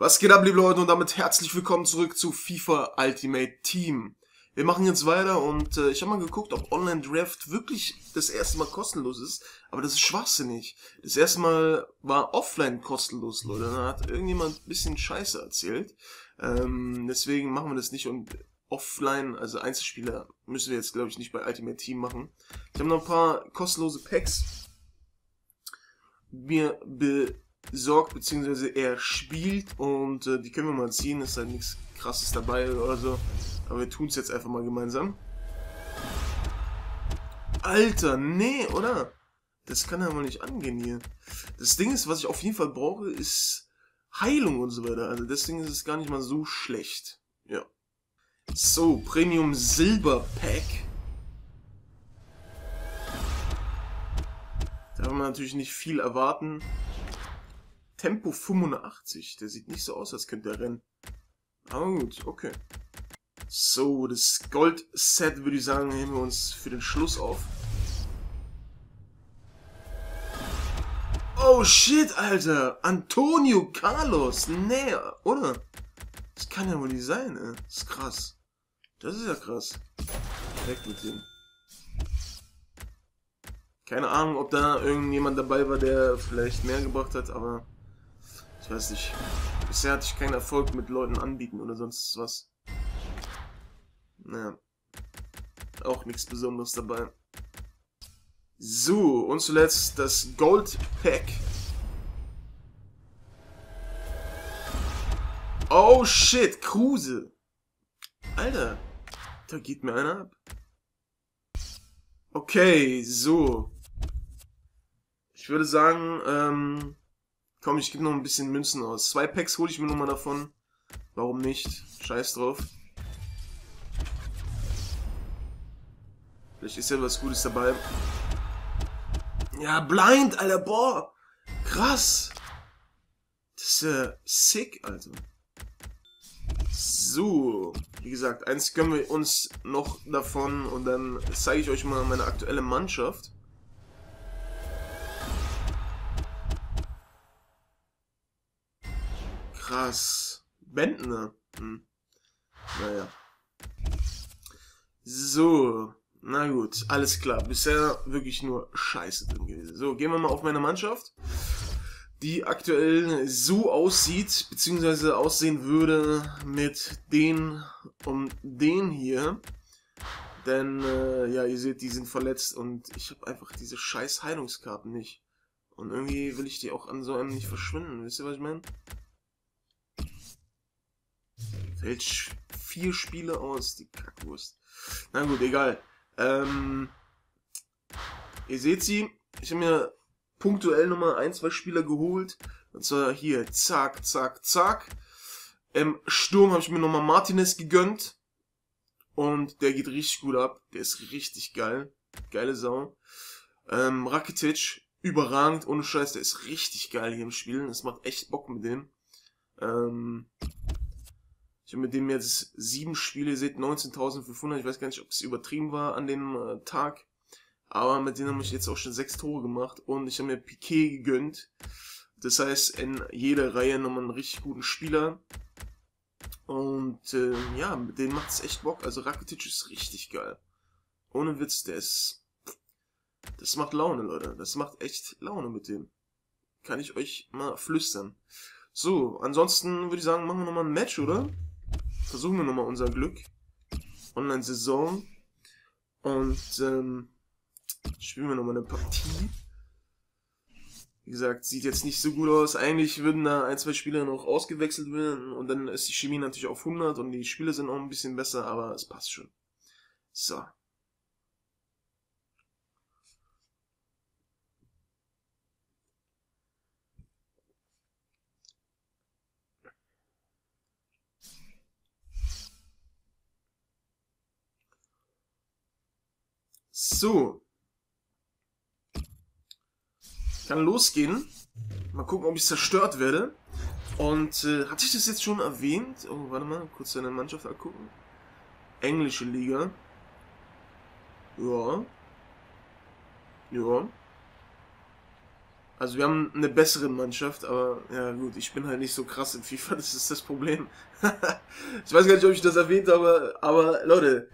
Was geht ab, liebe Leute, und damit herzlich willkommen zurück zu FIFA Ultimate Team. Wir machen jetzt weiter und äh, ich habe mal geguckt, ob Online Draft wirklich das erste Mal kostenlos ist, aber das ist schwachsinnig. Das erste Mal war offline kostenlos, Leute. Da hat irgendjemand ein bisschen Scheiße erzählt. Ähm, deswegen machen wir das nicht und offline, also Einzelspieler, müssen wir jetzt, glaube ich, nicht bei Ultimate Team machen. Ich habe noch ein paar kostenlose Packs mir be sorgt, beziehungsweise er spielt und äh, die können wir mal ziehen, ist halt nichts krasses dabei oder so. Aber wir tun es jetzt einfach mal gemeinsam. Alter, nee, oder? Das kann ja mal nicht angehen hier. Das Ding ist, was ich auf jeden Fall brauche, ist Heilung und so weiter. Also deswegen ist es gar nicht mal so schlecht. Ja. So, Premium Silber Pack. Da haben wir natürlich nicht viel erwarten. Tempo 85. Der sieht nicht so aus, als könnte er rennen. Aber gut, okay. So, das Gold-Set würde ich sagen, nehmen wir uns für den Schluss auf. Oh shit, Alter! Antonio Carlos! Nee, oder? Das kann ja wohl nicht sein, ey. Das ist krass. Das ist ja krass. Weg mit dem. Keine Ahnung, ob da irgendjemand dabei war, der vielleicht mehr gebracht hat, aber weiß nicht. Bisher hatte ich keinen Erfolg mit Leuten anbieten oder sonst was. Naja. Auch nichts Besonderes dabei. So, und zuletzt das Gold Pack. Oh shit, Kruse. Alter, da geht mir einer ab. Okay, so. Ich würde sagen, ähm, Komm, ich gebe noch ein bisschen Münzen aus. Zwei Packs hole ich mir nochmal davon. Warum nicht? Scheiß drauf. Vielleicht ist ja was Gutes dabei. Ja, blind, Alter, boah. Krass. Das ist ja sick, Alter. So, wie gesagt, eins gönnen wir uns noch davon und dann zeige ich euch mal meine aktuelle Mannschaft. Krass. Bentner. Hm. Naja. So. Na gut, alles klar. Bisher wirklich nur Scheiße drin gewesen. So, gehen wir mal auf meine Mannschaft. Die aktuell so aussieht, beziehungsweise aussehen würde mit den und den hier. Denn, äh, ja, ihr seht, die sind verletzt und ich habe einfach diese scheiß Heilungskarten nicht. Und irgendwie will ich die auch an so einem nicht verschwinden. Wisst ihr, was ich meine? Fällt vier Spiele aus, die Kackwurst. Na gut, egal. Ähm, ihr seht sie. Ich habe mir punktuell nochmal ein, zwei Spieler geholt. Und zwar hier, zack, zack, zack. Im Sturm habe ich mir nochmal Martinez gegönnt. Und der geht richtig gut ab. Der ist richtig geil. Geile Sau. Ähm, Rakitic, überragend, ohne Scheiß, der ist richtig geil hier im Spielen. Es macht echt Bock mit dem. Ähm, ich habe mit dem jetzt sieben Spiele, seht 19.500. Ich weiß gar nicht, ob es übertrieben war an dem äh, Tag. Aber mit denen habe ich jetzt auch schon sechs Tore gemacht und ich habe mir Piquet gegönnt. Das heißt, in jeder Reihe nochmal einen richtig guten Spieler. Und äh, ja, mit denen macht es echt Bock. Also Rakitic ist richtig geil. Ohne Witz, der ist... Das macht Laune, Leute. Das macht echt Laune mit dem. Kann ich euch mal flüstern. So, ansonsten würde ich sagen, machen wir nochmal ein Match, oder? Versuchen wir nochmal unser Glück. Online-Saison. Und ähm, spielen wir nochmal eine Partie. Wie gesagt, sieht jetzt nicht so gut aus. Eigentlich würden da ein, zwei Spieler noch ausgewechselt werden. Und dann ist die Chemie natürlich auf 100 und die Spiele sind auch ein bisschen besser, aber es passt schon. So. So. Kann losgehen. Mal gucken, ob ich zerstört werde. Und äh, hatte ich das jetzt schon erwähnt? Oh, warte mal, kurz deine Mannschaft angucken. Englische Liga. Ja. Ja. Also wir haben eine bessere Mannschaft, aber ja gut, ich bin halt nicht so krass in FIFA, das ist das Problem. ich weiß gar nicht, ob ich das erwähnt habe, aber Leute,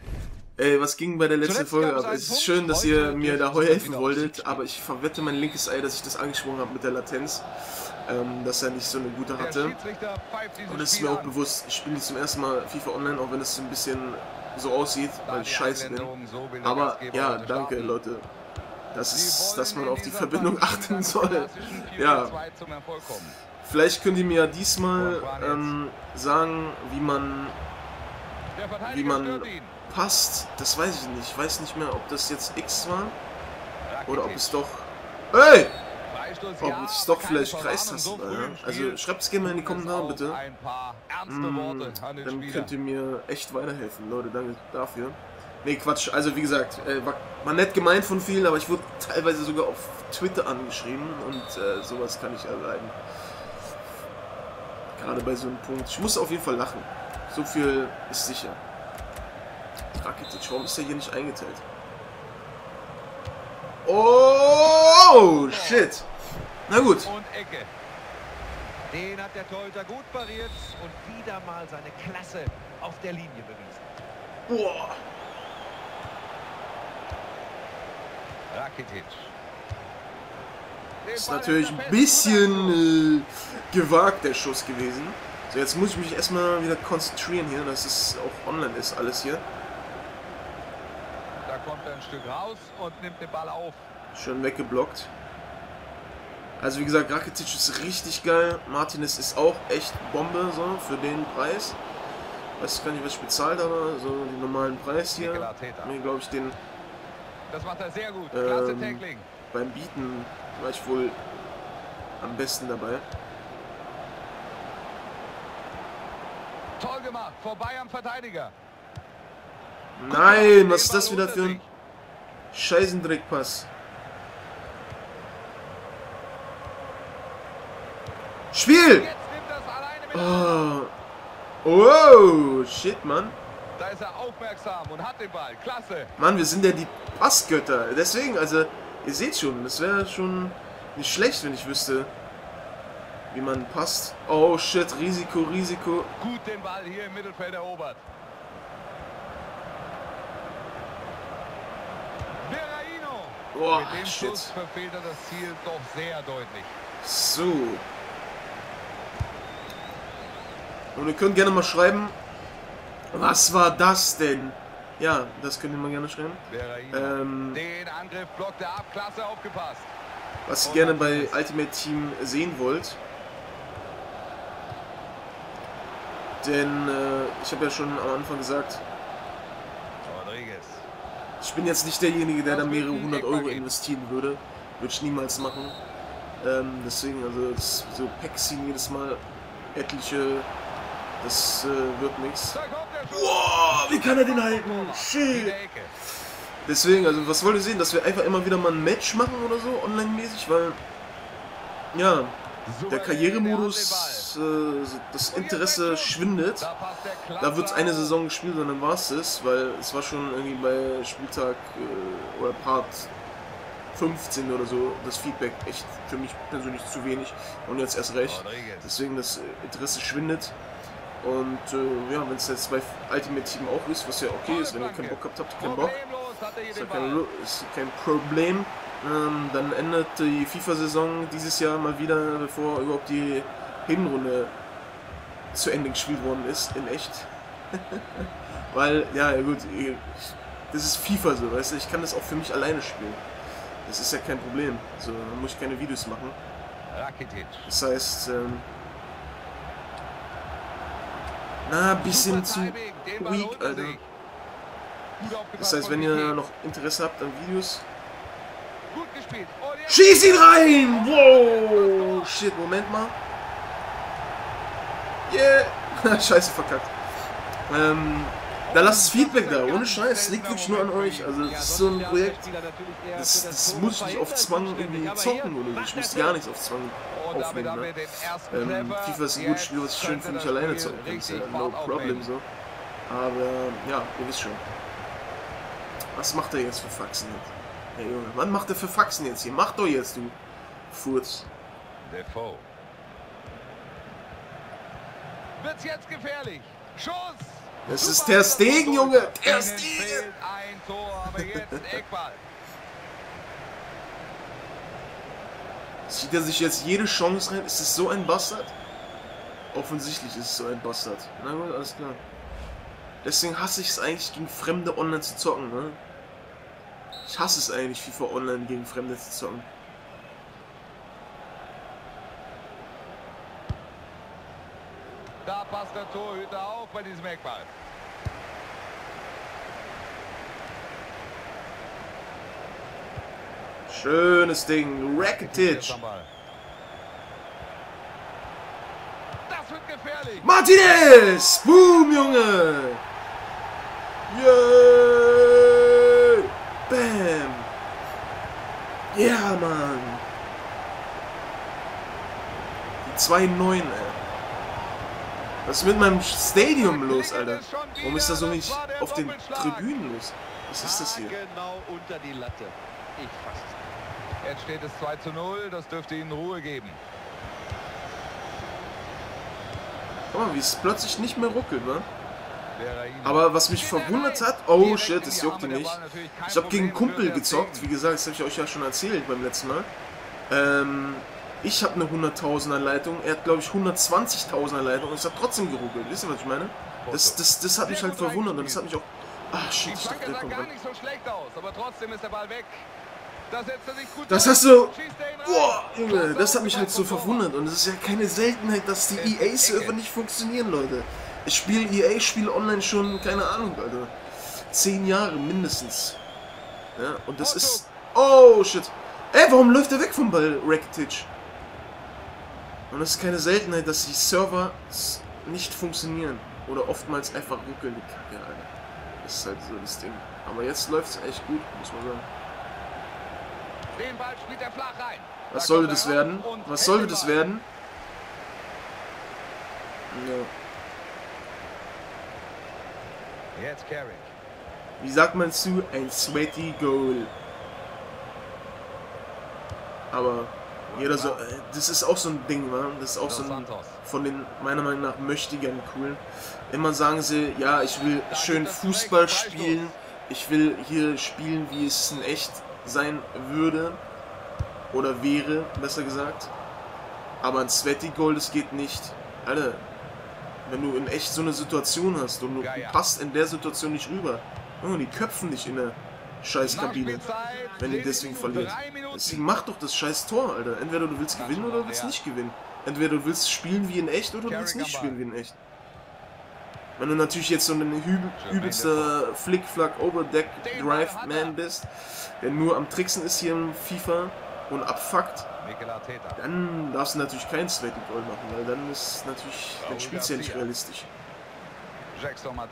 ey, was ging bei der letzten Zuletzt Folge ab? Es ist Punkt, schön, dass ihr mir da es heu dann helfen wolltet, aber ich verwette mein linkes Ei, dass ich das angesprochen habe mit der Latenz, ähm, dass er nicht so eine gute hatte. Und es ist mir auch bewusst, ich spiele nicht zum ersten Mal FIFA Online, auch wenn es ein bisschen so aussieht, weil ich scheiße bin. Aber ja, danke. Leute. Das ist, dass man auf die Verbindung achten soll. einem klassischen 4-4-2 Ja. Vielleicht könnt ihr mir ja diesmal ähm, sagen, wie man wie man stört ihn. passt. Das weiß ich nicht. Ich weiß nicht mehr, ob das jetzt X war oder ob es doch. Hey! Ob es doch vielleicht Kreistasten war. Ja? Also schreibt es gerne mal in die Kommentare bitte. Mm, Dann könnt ihr mir echt weiterhelfen, Leute. Danke dafür. Nee, Quatsch. Also wie gesagt, äh, war, war nett gemeint von vielen, aber ich wurde teilweise sogar auf Twitter angeschrieben und äh, sowas kann ich erleiden. Gerade bei so einem Punkt. Ich muss auf jeden Fall lachen. So viel ist sicher. Rakitic, warum ist der hier nicht eingeteilt? Oh, shit. Na gut. Und Ecke. Den hat der Torhüter gut pariert und wieder mal seine Klasse auf der Linie bewiesen. Boah. Rakitic. Ist natürlich ein bisschen äh, gewagt, der Schuss gewesen. So, jetzt muss ich mich erstmal wieder konzentrieren hier, dass es auch online ist, alles hier. Ein Stück raus und nimmt den Ball auf. Schön weggeblockt. Also wie gesagt, Rakitic ist richtig geil. Martinez ist auch echt Bombe, so, für den Preis. Weiß gar nicht, was ich bezahlt habe, so den normalen Preis hier. Mir glaube ich den Das macht er sehr gut. Klasse Ähm, Tackling. beim Bieten war ich wohl am besten dabei. Toll gemacht. Vorbei am Verteidiger. Nein, was ist das wieder für ein Scheißendreckpass? Spiel! Oh. Wow, shit, Mann. Da ist er aufmerksam und hat den Ball. Klasse. Mann, wir sind ja die Passgötter. Deswegen, also, ihr seht schon, das wäre schon nicht schlecht, wenn ich wüsste, wie man passt. Oh, shit, Risiko, Risiko. Gut den Ball hier im Mittelfeld erobert. Boah, Mit dem shit. Schuss verfehlt er das Ziel doch sehr deutlich. So. Und ihr könnt gerne mal schreiben, was war das denn? Ja, das könnt ihr mal gerne schreiben. Ähm, Den Angriff blockt er ab. Klasse aufgepasst. was ihr gerne bei Ultimate Team sehen wollt. Denn äh, ich habe ja schon am Anfang gesagt. Ich bin jetzt nicht derjenige, der da wird mehrere hundert Euro investieren würde. Würde ich niemals machen. Ähm, deswegen, also das, so Packs ziehen jedes Mal etliche, das äh, wird nichts. Boah, wie kann er den halten? Shit. Deswegen, also was wollt ihr sehen, dass wir einfach immer wieder mal ein Match machen oder so, online-mäßig, weil, ja, der Souverän, Äh, das Interesse schwindet. Da wird eine. Saison gespielt und dann war es das, weil es war schon irgendwie bei Spieltag äh, oder Part 15 oder so das Feedback echt für mich persönlich zu wenig und jetzt erst recht. Deswegen das Interesse schwindet. Und äh, ja, wenn es jetzt bei Ultimate Team auch ist, was ja okay ist, wenn ihr keinen Bock habt, habt keinen Bock. Ist ja kein, ist kein Problem. Ähm, dann endet die FIFA-Saison dieses Jahr mal wieder, bevor überhaupt die Hinrunde zu Ende gespielt worden ist, in echt. Weil, ja, gut, ich- das ist FIFA so, weißt du, ich kann das auch für mich alleine spielen. Das ist ja kein Problem. So, dann muss ich keine Videos machen. Das heißt, ähm, na, bisschen zu weak, Alter. Das heißt, wenn ihr noch Interesse habt an Videos, jetzt- Schieß ihn rein! Wow! Shit, Moment mal. Yeah! Scheiße, verkackt. Ähm, da lasst das Feedback da, ohne Scheiß. Liegt wirklich nur an euch. Also, das ist so ein Projekt. Das, das muss ich nicht auf Zwang irgendwie zocken oder. Ich muss gar nichts auf Zwang aufnehmen. Ne? Ähm. FIFA ist ein gutes Spiel, was ich schön für mich alleine zocken kann. Ja no problem so. Aber ja, ihr wisst schon. Was macht er jetzt für Faxen jetzt? Hey Junge, was macht er für Faxen jetzt hier? Mach doch jetzt, du Furz. Defoe. Wird's jetzt gefährlich. Schuss. Das ist Super der Stegen, Junge. Der Stegen. ein Tor, aber jetzt Eckball. Zieht er sich jetzt jede Chance rein? Ist es so ein Bastard? Offensichtlich ist es so ein Bastard. Na gut, alles klar. Deswegen hasse ich es eigentlich, gegen Fremde online zu zocken, ne? Ich hasse es eigentlich, FIFA online gegen Fremde zu zocken. Da passt der Torhüter auf bei diesem Eckball. Schönes Ding. Rakitic. Das wird gefährlich. Martinez! Boom, Junge! Yeah! Bam! Ja, Mann! Die 2-9, ey. Was ist mit meinem Stadium los, Alter? Warum ist das so nicht auf den Tribünen los? Was ist das hier? Genau unter die Latte. Ich. Jetzt steht es 2 zu 0. Das dürfte ihnen Ruhe geben. Guck mal, wie es plötzlich nicht mehr ruckelt, ne? Aber was mich verwundert hat, oh shit, das juckte nicht. Ich habe gegen Kumpel gezockt, wie gesagt, das habe ich euch ja schon erzählt beim letzten Mal. Ähm, ich habe eine 100.000er Leitung, er hat glaube ich 120.000er Leitung und es hat trotzdem geruckelt. Wisst ihr, was ich meine? Das, das, das hat mich halt verwundert und das hat mich auch... Ach shit, ich dachte, der kommt Das hast du-. Boah, Junge, das hat mich halt so verwundert und es ist ja keine Seltenheit, dass die EA-Server nicht funktionieren, Leute. Ich spiele EA-Spiele online schon, keine Ahnung, Alter. Zehn Jahre mindestens. Ja, und das ist... Oh, shit. Ey, warum läuft er weg vom Ball, Rakitic? Und es ist keine Seltenheit, dass die Server nicht funktionieren. Oder oftmals einfach ruckeln, die Kacke, Alter. Das ist halt so das Ding. Aber jetzt läuft es echt gut, muss man sagen. Den Ball spielt er flach rein. Was sollte das werden? Was sollte das werden? Ja. Jetzt Carrick. Wie sagt man zu? Ein sweaty Goal. Aber jeder so, äh, das ist auch so ein Ding, wa? Das ist auch so ein, von den meiner Meinung nach möchtegern cool. Immer sagen sie, ja, ich will schön Fußball spielen. Ich will hier spielen, wie es in echt sein würde. Oder wäre, besser gesagt. Aber ein Sweaty Goal, das geht nicht. Alter, wenn du in echt so eine Situation hast und du, passt in der Situation nicht rüber. Junge, die köpfen dich in der Scheißkabine, Nachspielzeit, wenn lediglich deswegen verliert. Deswegen mach doch das scheiß Tor, Alter. Entweder du willst gewinnen oder du willst nicht gewinnen. Entweder du willst spielen wie in echt oder du willst nicht spielen wie in echt. Wenn du natürlich jetzt so ein übel, übelster Flick-Flack Overdeck Drive. Man bist, der nur am Tricksen ist hier im FIFA und abfuckt, dann darfst du natürlich kein Sweaty Goal machen, weil dann ist natürlich, dann spielst du ja nicht realistisch.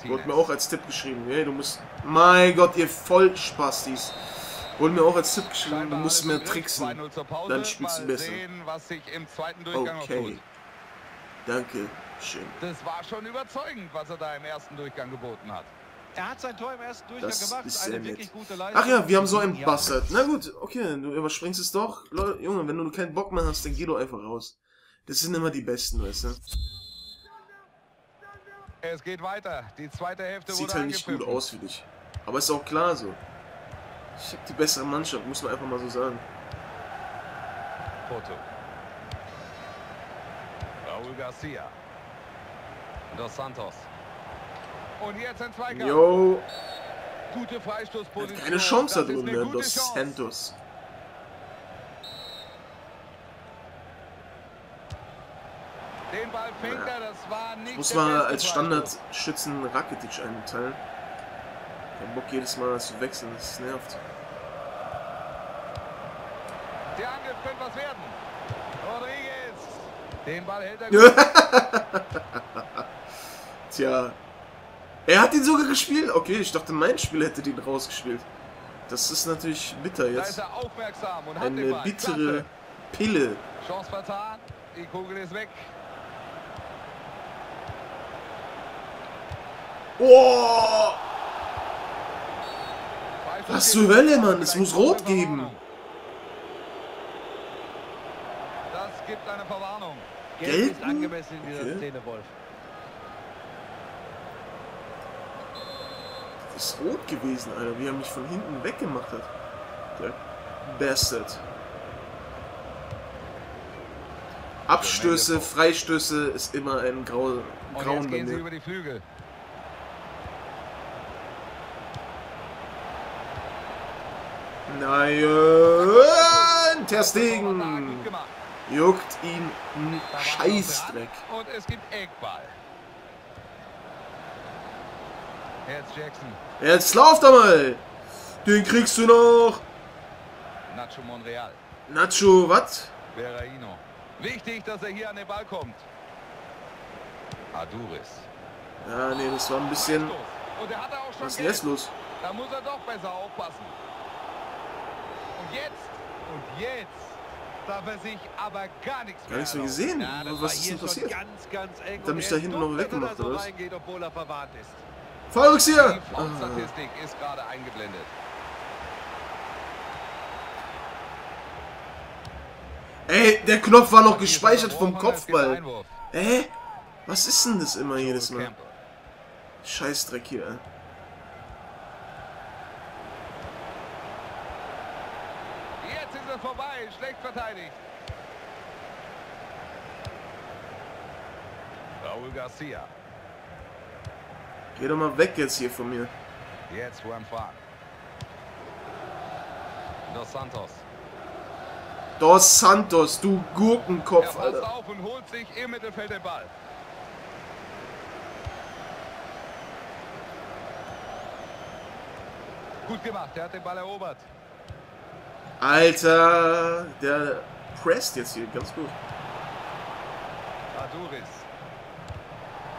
Wurde mir auch als Tipp geschrieben, hey, du musst, mein Gott, ihr Vollspastis. Wurde mir auch als Tipp geschrieben, du musst mehr tricksen. 2-0 zur Pause. Dann spielst du besser. sehen, was sich im zweiten Durchgang noch Okay. Danke, schön. Das war schon überzeugend, was er da im ersten Durchgang geboten hat. Er hat sein Tor im ersten Durchgang Das gemacht. ist eine sehr wirklich nett. gute Leistung. Ach ja, wir haben so einen Bastard. Na gut, okay, du überspringst es doch. Leute, Junge, wenn du keinen Bock mehr hast, dann geh doch einfach raus. Das sind immer die Besten, weißt du. Es geht weiter. Die zweite Hälfte Sieht wurde halt nicht gut aus für dich. Aber ist auch klar so. Ich hab die bessere Mannschaft, muss man einfach mal so sagen. Porto. Raúl Garcia. Dos Santos. Und jetzt ein Zweikampf. Yo, Gute Freistoßposition. keine Chance da drin, ne? Dos Chance. Santos. Den Ball fängt er, war nicht Muss man als. Standardschützen Rakitic einteilen. Kein Bock jedes Mal zu wechseln, das nervt. Der Angriff könnte was werden. Rodriguez. Den Ball hält er gut. Tja. Er hat ihn sogar gespielt. Okay, ich dachte, mein Spieler hätte den rausgespielt. Das ist natürlich bitter Da ist jetzt. er aufmerksam und hat den Eine Ball. bittere Klasse. Pille. Chance vertan. Die Kugel ist weg. Oh! Was zur Hölle. Mann? Es muss rot geben. Ordnung. Gelb Gelb? ist angemessen in dieser Okay. Szene, Wolf. Das ist rot gewesen, Alter, wie er mich von hinten weggemacht hat. Der Bastard. Abstöße, Freistöße ist immer ein Grau, Grauen bei mir. Nein, Ter Gut Stegen gemacht. juckt ihn ein Scheißdreck. Und es gibt Eckball. Jetzt Jackson. Jetzt lauf doch mal! Den kriegst du noch! Nacho Monreal. Nacho, was? Berraino. Wichtig, dass er hier an den Ball kommt. Aduris. Ja, nee, das war ein bisschen. Was ist denn jetzt los? Da muss er doch besser aufpassen. Und jetzt, und jetzt darf er sich aber gar nichts Gar mehr nichts mehr gesehen. Ja, Was ist denn passiert? ganz, ganz eng. Und mich da hinten noch weggemacht, da oder was? Volks hier! Die Ah. Ist gerade eingeblendet. Ey, der Knopf war noch gespeichert vom Kopfball. Hä? Was ist denn das immer jedes Mal? Scheißdreck hier, ey. Jetzt ist es vorbei. Schlecht verteidigt. Raúl Garcia. Geh doch mal weg jetzt hier von mir. Jetzt Juan Fran. Dos Santos. Dos Santos, du Er Gurkenkopf, passt Alter. auf und holt sich im Mittelfeld den Ball. Gut gemacht, er hat den Ball erobert. Alter, der presst jetzt hier ganz gut.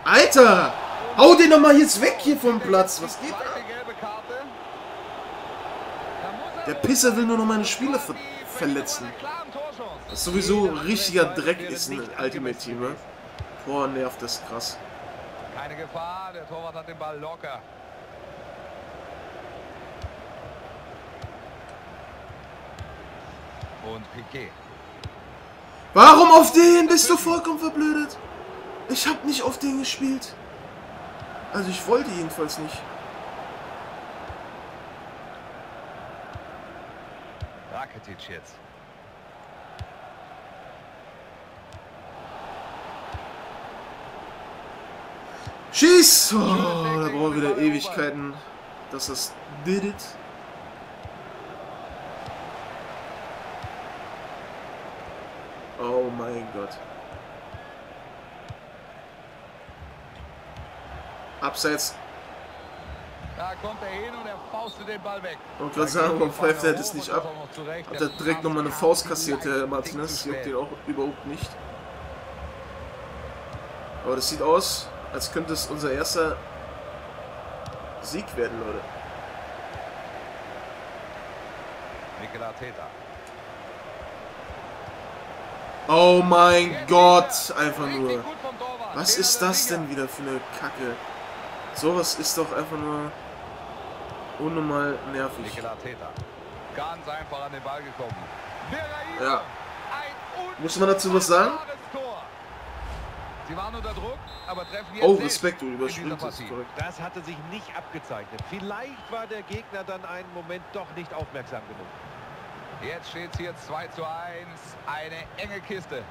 Alter! Hau den doch mal jetzt weg hier vom Platz. Was geht da? Er Der Pisser will nur noch meine Spieler ver verletzen. Das ist sowieso richtiger Dreck ist ein Ultimate Team, ne? Boah, nervt das krass. Keine Gefahr, der Torwart hat den Ball locker. Und Piquet. Warum auf den? Bist du vollkommen verblödet? Ich hab nicht auf den gespielt. Also ich wollte jedenfalls nicht. Rakitic jetzt. Schieß! Oh, da brauchen wir wieder Ewigkeiten, dass das did it. Oh mein Gott. Abseits. Da kommt er hin und er faustet den Ball weg. Und gerade sagen, warum pfeift er das nicht ab? Hat er direkt nochmal eine Faust kassiert, der Martinez. Juckt ihn auch überhaupt nicht. Aber das sieht aus, als könnte es unser erster Sieg werden, Leute. Nikola Teta. Oh mein Gott, einfach nur. Was ist das denn wieder für eine Kacke? Sowas ist doch einfach nur unnormal nervig. Ganz einfach an den Ball gekommen. Ja. Muss man dazu was sagen? Sie waren unter Druck, aber treffen jetzt Oh, Respekt, du überspringst korrekt. Das hatte sich nicht abgezeichnet. Vielleicht war der Gegner dann einen Moment doch nicht aufmerksam genug. Jetzt steht es hier 2 zu 1. Eine enge Kiste.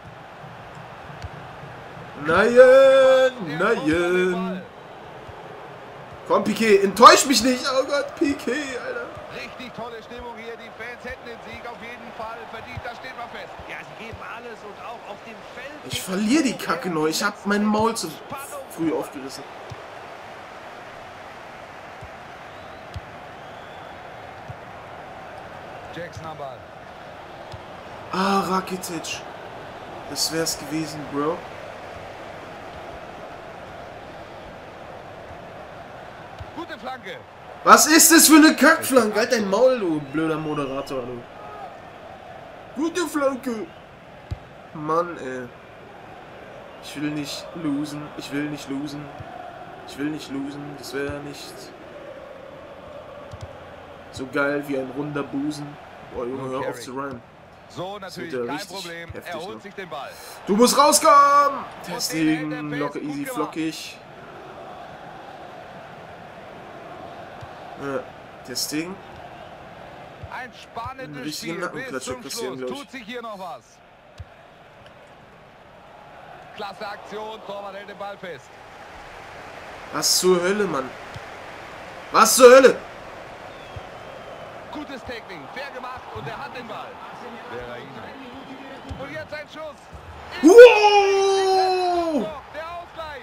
Nein, nein. Komm, Piquet, enttäusch mich nicht. Oh Gott, Piquet, Alter. Richtig tolle Stimmung hier. Die Fans hätten den Sieg auf jeden Fall verdient. Da steht mal fest. Ja, sie geben alles und auch auf dem Feld. Ich verliere die Kacke neu. Ich hab mein Maul zu früh aufgerissen. Jackson am Ball. Ah, Rakitic. Das wär's gewesen, Bro. Gute Flanke. Was ist das für eine Kackflanke? Halt dein Maul, du blöder Moderator, du. Gute Flanke. Mann, ey. Ich will nicht losen. Ich will nicht losen. Ich will nicht losen. Das wäre nicht so geil wie ein runder Busen. Boah, Junge, hör auf zu rhymen. So, natürlich kein Problem. Er holt sich den Ball. Du musst rauskommen! Testing, locker, easy, flockig. Ja, Testing. Ein spannendes Spiel bis zum Schluss. Tut sich hier noch was. Klasse Aktion, Torwart hält den Ball fest. Was zur Hölle, Mann? Was zur Hölle? Gutes Tackling, fair gemacht und er hat den Ball. Und jetzt ein Schuss. Wow! Der Ausgleich.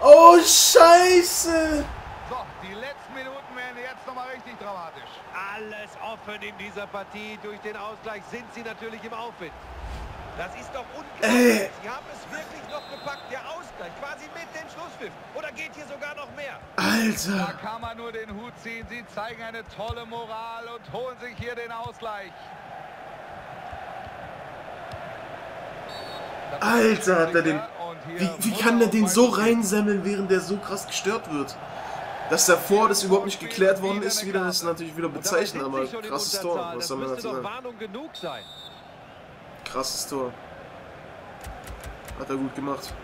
Oh, Scheiße! So, die letzten Minuten werden jetzt nochmal richtig dramatisch. Alles offen in dieser Partie. Durch den Ausgleich sind sie natürlich im Aufwind. Das ist doch unglaublich. Äh. Sie haben es wirklich noch gepackt. Der Ausgleich quasi mit dem Schlusspfiff. Oder geht hier sogar noch mehr? Alter. Da kann man nur den Hut ziehen. Sie zeigen eine tolle Moral und holen sich hier den Ausgleich. Alter, hat er den... Wie, wie kann der den so reinsemmeln, während der so krass gestört wird? Dass davor das überhaupt nicht geklärt worden ist, wieder ist natürlich wieder bezeichnend, aber krasses Tor. Was soll man dazu sagen? Krasses Tor. Hat er gut gemacht.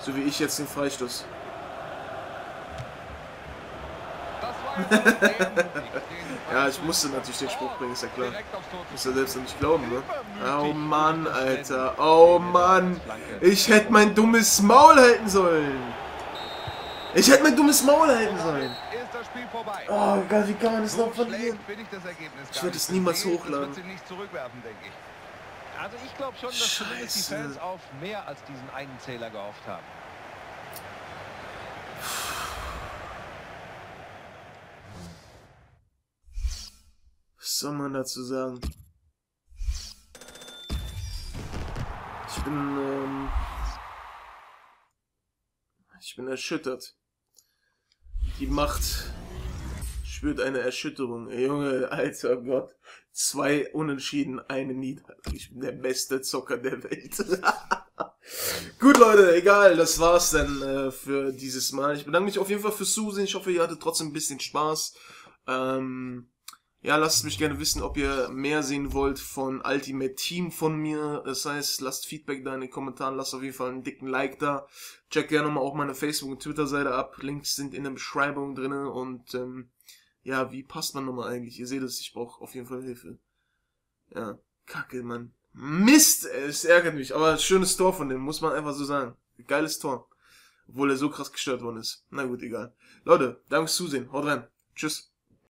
So wie ich jetzt den Freistoß. ja, ich musste natürlich den Spruch bringen, ist ja klar. Muss ja selbst nicht glauben, ne? Oh Mann, Alter. Oh Mann. Ich hätte mein dummes Maul halten sollen. Ich hätte mein dummes Maul halten sollen. Oh Gott, wie kann man das noch verlieren? Ich werde es niemals hochladen. Also ich glaube schon, dass Scheiße. zumindest die Fans auf mehr als diesen einen Zähler gehofft haben. Was soll man dazu sagen? Ich bin, ähm, ich bin erschüttert. Die Macht spürt eine Erschütterung. Junge, alter Gott. Zwei Unentschieden, eine Niederlage. Ich bin der beste Zocker der Welt. Gut, Leute, egal, das war's dann äh, für dieses Mal. Ich bedanke mich auf jeden Fall fürs Zusehen. Ich hoffe, ihr hattet trotzdem ein bisschen Spaß. Ähm, ja, lasst mich gerne wissen, ob ihr mehr sehen wollt von Ultimate Team von mir. Das heißt, lasst Feedback da in den Kommentaren, lasst auf jeden Fall einen dicken Like da. Check gerne mal auch meine Facebook- und Twitter-Seite ab. Links sind in der Beschreibung drinne und ähm, ja, wie passt man nochmal eigentlich? Ihr seht es, ich brauche auf jeden Fall Hilfe. Ja, kacke, Mann. Mist, es ärgert mich, aber schönes Tor von dem, muss man einfach so sagen. Geiles Tor. Obwohl er so krass gestört worden ist. Na gut, egal. Leute, danke fürs Zusehen. Haut rein. Tschüss.